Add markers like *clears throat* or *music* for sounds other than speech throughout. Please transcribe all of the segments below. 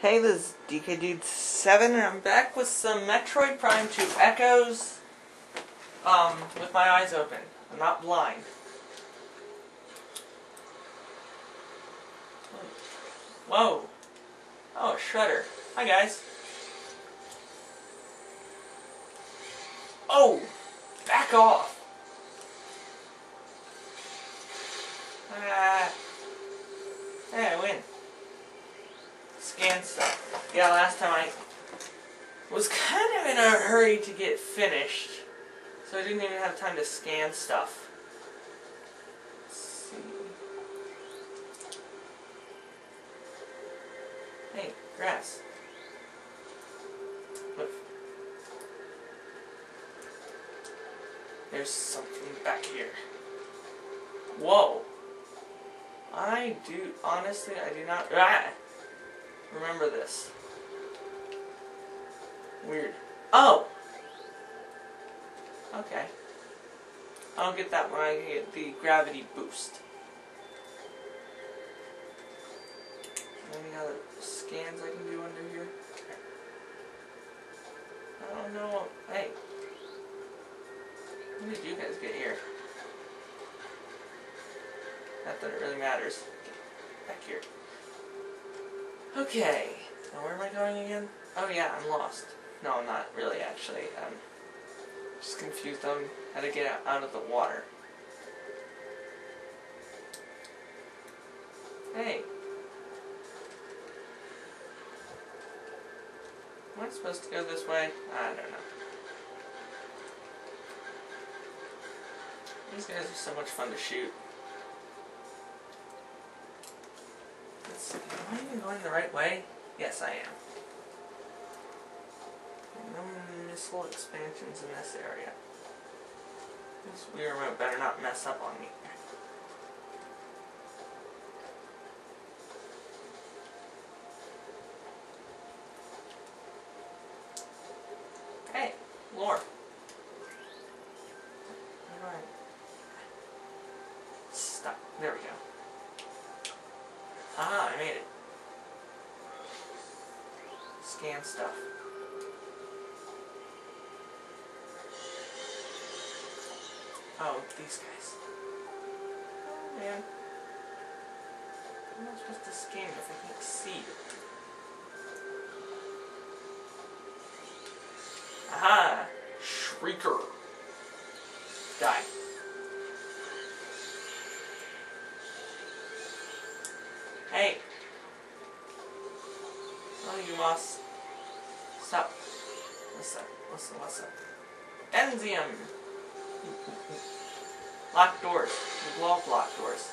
Hey, this is DK Dude 7 and I'm back with some Metroid Prime 2 Echoes um, with my eyes open. I'm not blind. Whoa. Oh, Shredder. Hi, guys. Oh! Back off! Ah. Hey, I win. Scan stuff. Yeah, last time I was kind of in a hurry to get finished, so I didn't even have time to scan stuff. Let's see. Hey, grass. Look. There's something back here. Whoa. I do, honestly, I do not, ah, remember this. Weird. Oh! Okay. I'll get that when I get the gravity boost. Any other scans I can do under here? I don't know. Hey. When did you guys get here? Not that it really matters. Back here. Okay. Now where am I going again? Oh yeah, I'm lost. No, I'm not really actually. I'm just confused on how to get out of the water. Hey. Am I supposed to go this way? I don't know. These guys are so much fun to shoot. Going the right way? Yes, I am. No missile expansions in this area. This Wii remote better not mess up on me. Hey, lore. Scan stuff. Oh, these guys. Oh, man. I'm not supposed to scan if I can't see. Aha! Shrieker. Die. Locked doors. Love locked doors.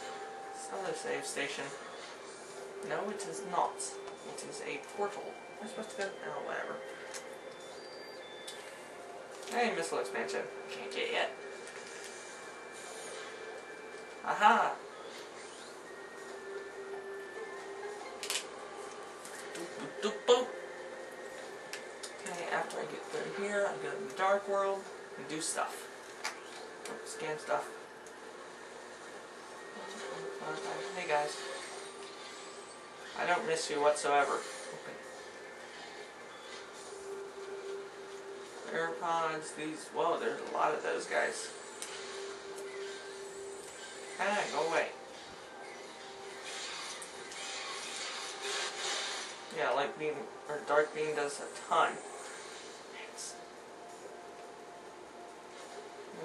It's another save station. No, it is not. It is a portal. I'm supposed to go? Oh, whatever. Hey, missile expansion. Can't get yet. Aha! Okay, after I get through here, I go to the dark world and do stuff. Scan stuff. Guys. I don't miss you whatsoever. AirPods, these, whoa, there's a lot of those guys. Ah, go away. Yeah, light beam, or dark beam does a ton.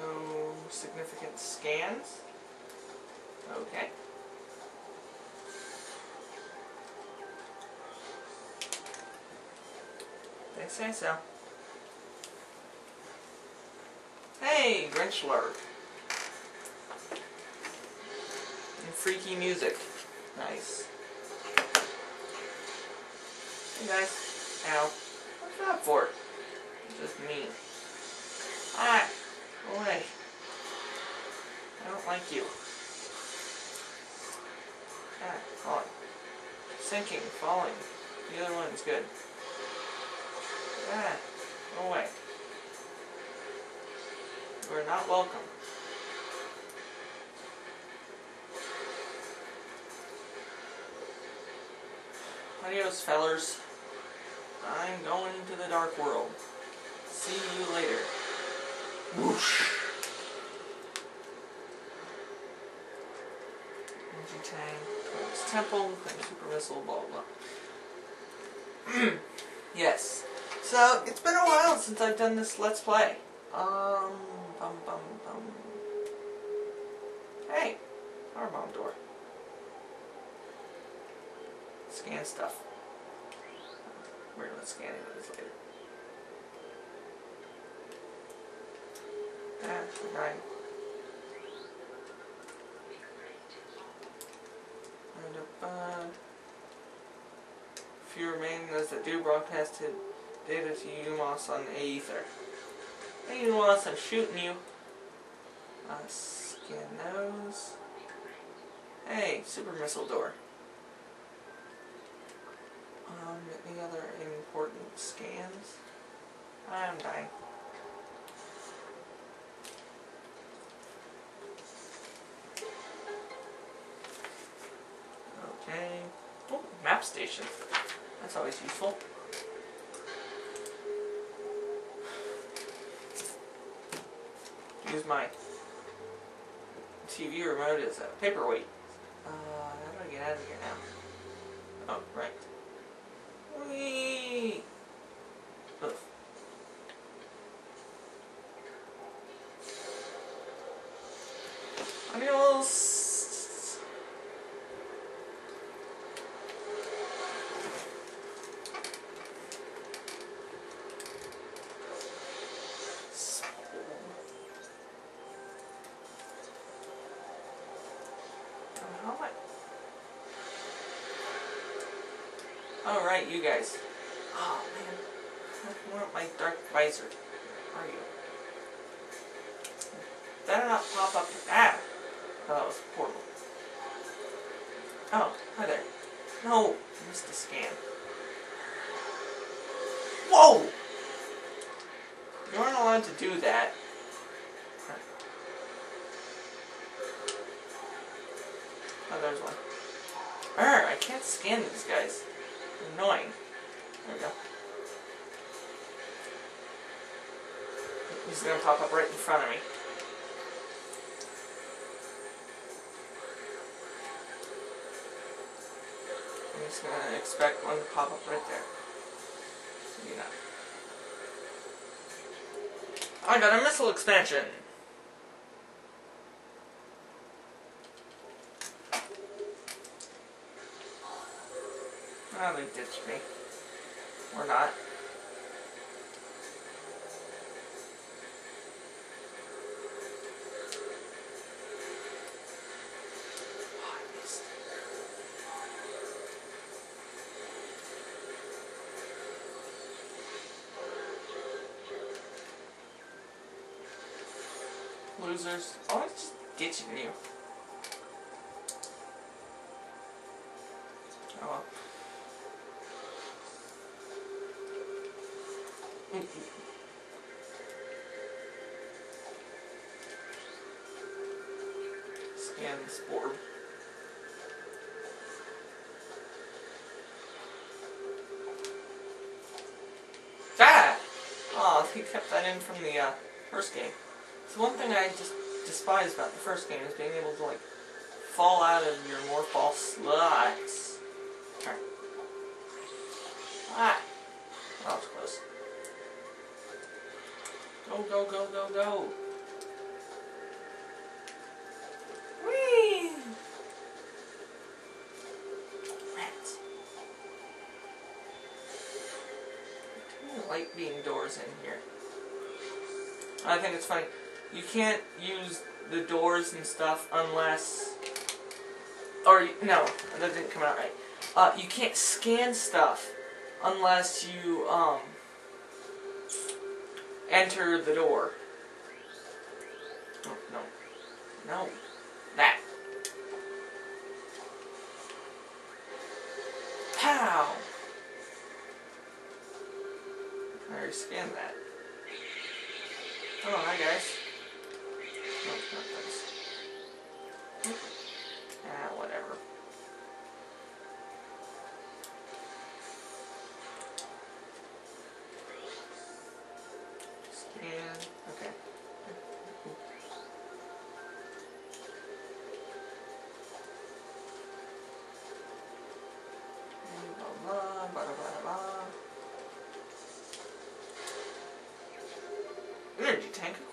No significant scans. Okay. Say so. Hey, Grenchler. And freaky music. Nice. Hey guys. Ow. What's that for? It's just me. Ah! Go away. I don't like you. Ah, falling. Sinking, falling. The other one's good. Ah, go away. You are not welcome. Adios, fellers. I'm going to the dark world. See you later. Whoosh. Energy tank, temple, super missile, blah blah. *clears throat* yes. So it's been a while since I've done this let's play. Um, bum bum bum. Hey, our bomb door. Scan stuff. We're gonna scan it later. Ah, right. And uh, few remain those that do broadcasted data to U-Mos on Aether. Hey U-Mos, I'm shooting you. Scan those. Hey, super missile door. Um, any other important scans? I'm dying. Okay. Oh, map station. That's always useful. Use my TV remote as a paperweight. Uh, how do I get out of here now? Oh, right. Whee! Ugh. Adios! Uh, How am I? Oh, right, you guys. Oh, man. *laughs* Want my dark visor. Where are you? Better not pop up. Ah! Oh, that was horrible. Oh, hi there. No, I missed the scan. Whoa! You aren't allowed to do that. Oh, there's one. Arr, I can't scan these guys. Annoying. There we go. He's gonna pop up right in front of me. I'm just gonna expect one to pop up right there. Maybe not. Oh, I got a missile expansion! They ditched me. Or not. Losers. Oh, it's just ditching you. Oh well. Scan this orb. Ah! Oh, he kept that in from the uh, first game. So one thing I just despise about the first game is being able to like fall out of your morph ball slots. Go, go, go, go. Whee! Rats. Too many light beam doors in here. I think it's funny. You can't use the doors and stuff unless. Or, no, that didn't come out right. Uh, you can't scan stuff unless you, um, enter the door. Oh, no. No. That. Pow! I already scanned that. Oh, hi guys. No, not. Ah, whatever.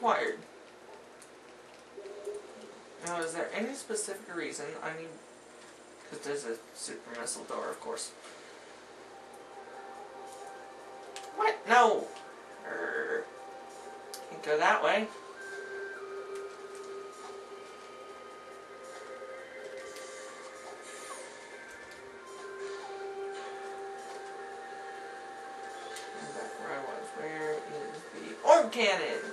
Rank acquired. Now, is there any specific reason I need... Because there's a super missile door, of course. What? No! Er, can't go that way. I'm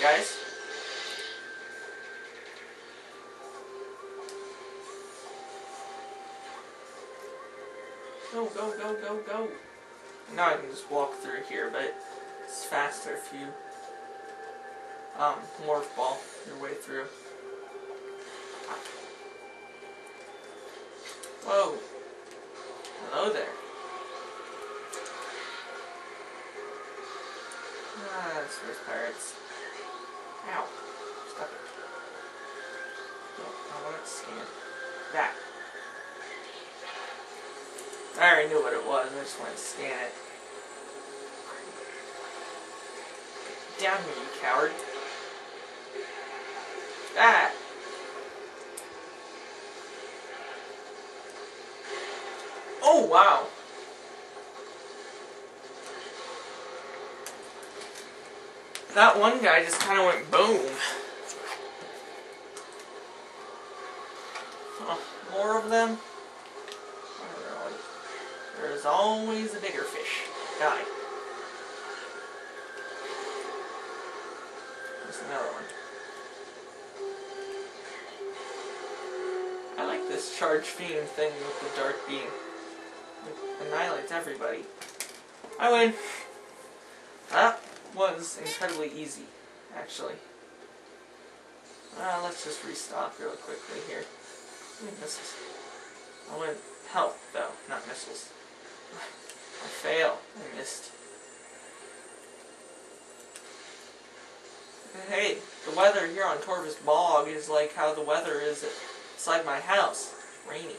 guys. Go, go, go, go, go. Now I can just walk through here, but it's faster if you um, morph ball your way through. Whoa. Hello there. Ah, that's first pirates. Ow. Stop it. No, I want it scanned. That. I already knew what it was, I just wanted to scan it. Down here, you coward. Ah! Oh, wow! That one guy just kind of went boom. Oh, more of them? There's always a bigger fish. Die. There's another one. I like this charge beam thing with the dark beam. It annihilates everybody. I win. That was incredibly easy, actually. Uh, let's just restock real quickly here. Missiles. I went health, though, not missiles. I fail. I missed. Hey, the weather here on Torvus Bog is like how the weather is inside my house. Rainy.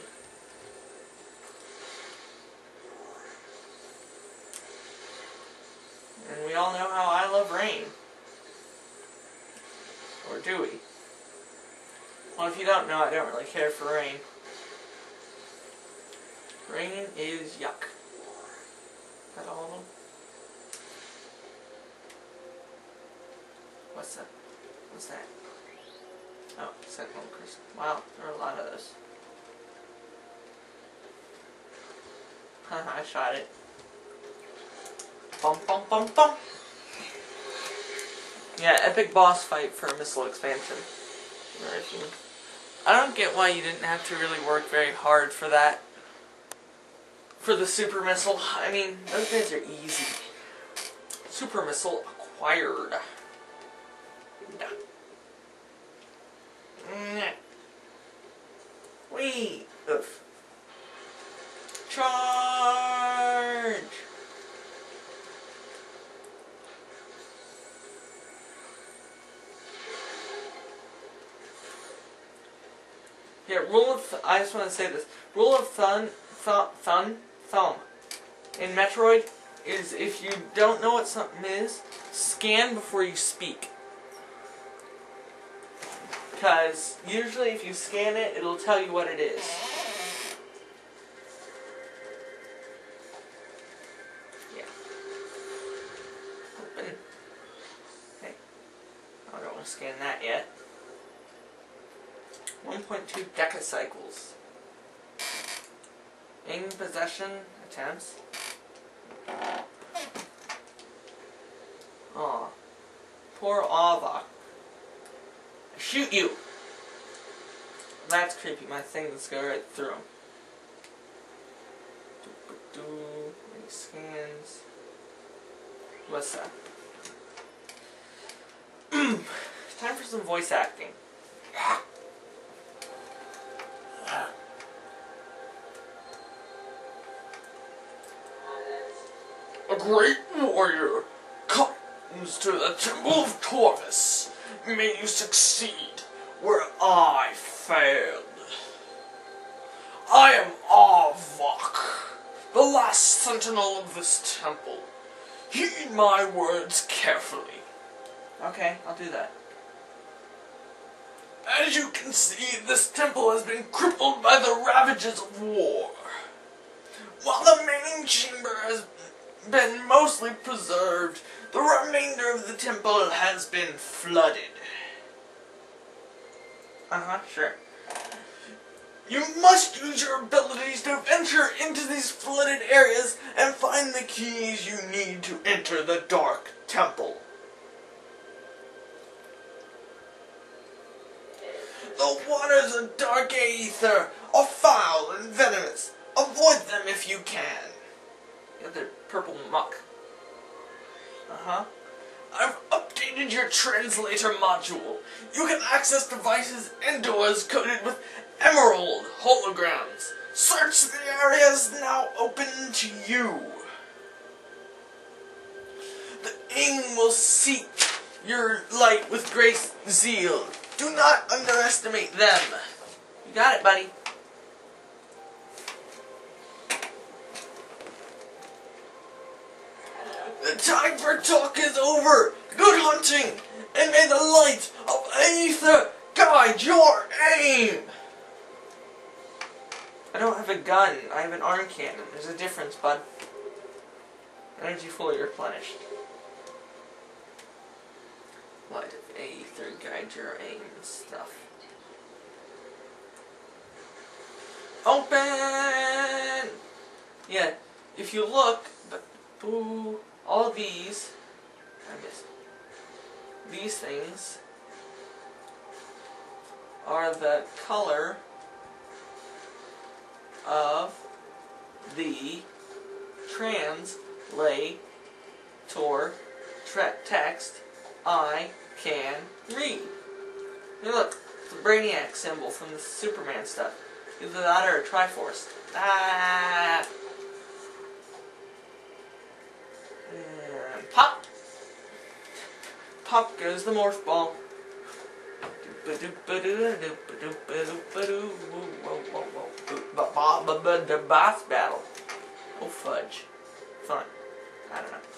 And we all know how I love rain. Or do we? Well, if you don't know, I don't really care for rain. Rain is yuck. Is that all of them? What's that? What's that? Oh, Sentinel Crystal. Wow, there are a lot of those. *laughs* I shot it. Bum bum bum bum. Yeah, epic boss fight for a missile expansion. I don't get why you didn't have to really work very hard for that. For the super missile. I mean, those guys are easy. Super missile acquired. Wee. Oof. Charge. Yeah, rule of th- I just want to say this. Rule of thumb, thumb, thumb, thumb. In Metroid, is if you don't know what something is, scan before you speak. Because usually, if you scan it, it'll tell you what it is. In possession attempts. Aw. Poor Ava. Shoot you! That's creepy. My things go right through him. Do, Any scans? What's that? *clears throat* Time for some voice acting. Great warrior comes to the Temple of Torvus. May you succeed where I failed. I am Avok, the last sentinel of this temple. Heed my words carefully. Okay, I'll do that. As you can see, this temple has been crippled by the ravages of war. While the main chamber has been mostly preserved, the remainder of the temple has been flooded. Uh-huh, sure. You must use your abilities to venture into these flooded areas and find the keys you need to enter the Dark Temple. The waters of Dark Aether are foul and venomous. Avoid them if you can. Yeah, purple muck. Uh-huh. I've updated your translator module. You can access devices and doors coded with emerald holograms. Search the areas now open to you. The Ing will seek your light with great zeal. Do not underestimate them. You got it, buddy. Time for talk is over. Good hunting, and may the light of Aether guide your aim. I don't have a gun. I have an arm cannon. There's a difference, bud. Energy fully replenished. Light of Aether guide your aim and stuff. Open! Yeah, if you look, but boo all these, I these things are the color of the translator text I can read. Look, the Brainiac symbol from the Superman stuff. Either that or a Triforce. Ah! Pop goes the morph ball. Boss battle. Oh fudge. Fun. I don't know.